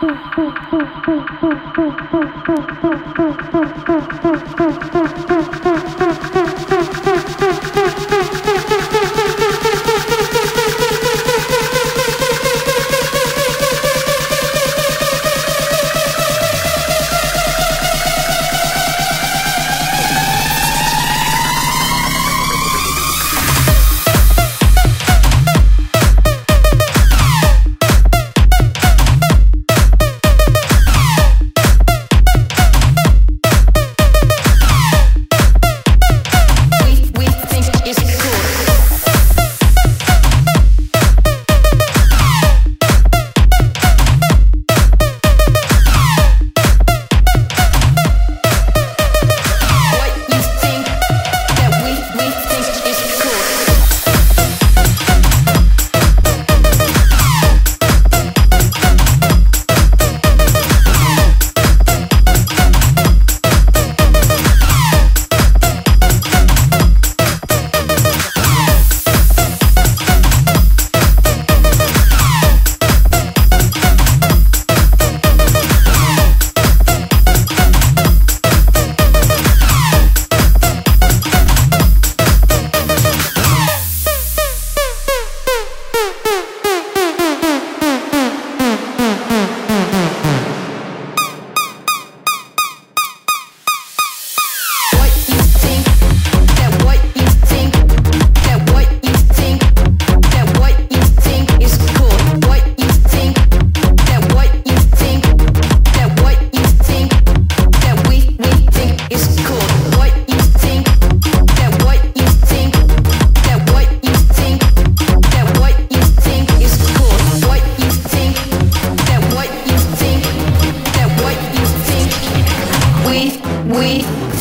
できた!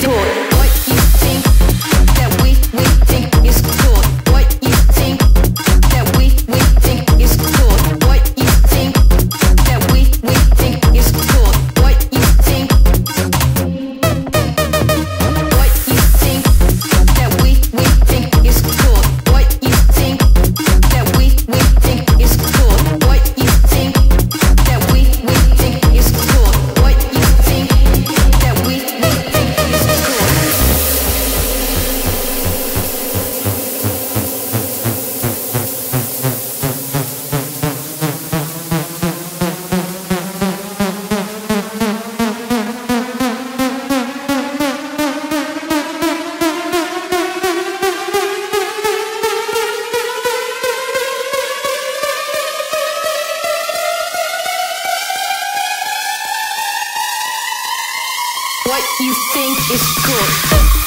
Talk. What you think is good.